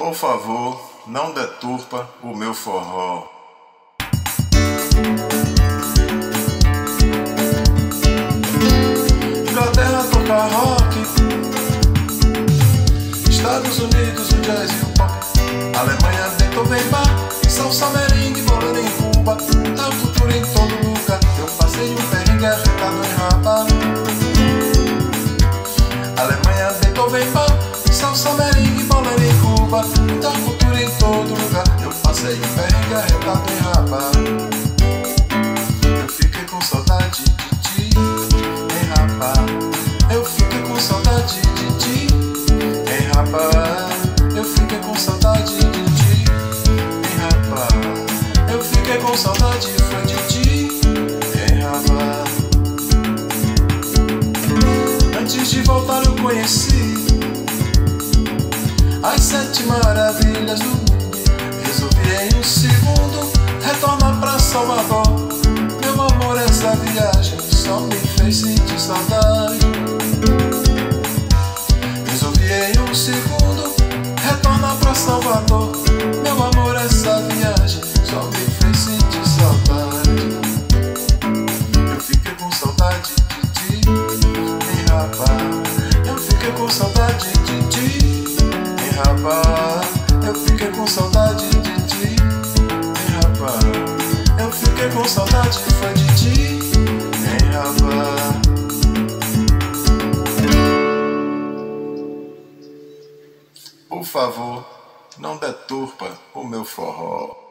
Por favor, não deturpa o meu forró. Inglaterra toca rock, Estados Unidos o jazz e o pop, Alemanha Beethoven, Bach, salsa merengue, bolero em Cuba, a cultura em todo lugar. Eu passei um perrengue arretado em Um perrengue arretado em Rabat. Eu fiquei com saudade de ti, em Rabat. Eu fiquei com saudade de ti, em Rabat. Eu fiquei com saudade de ti, em Rabat. Eu fiquei com saudade foi de ti, em Rabat. Antes de voltar eu conheci as sete maravilhas do mundo. Viagem só me fez sentir saudade. Resolvi em um segundo retornar pra Salvador. Meu amor, essa viagem só me fez sentir saudade. Eu fiquei com saudade de ti, em Rabat. Eu fiquei com saudade de ti, em Rabat. Eu fiquei com saudade de ti, em Rabat. Eu fiquei com saudade foi de ti, Por favor, não deturpa o meu forró.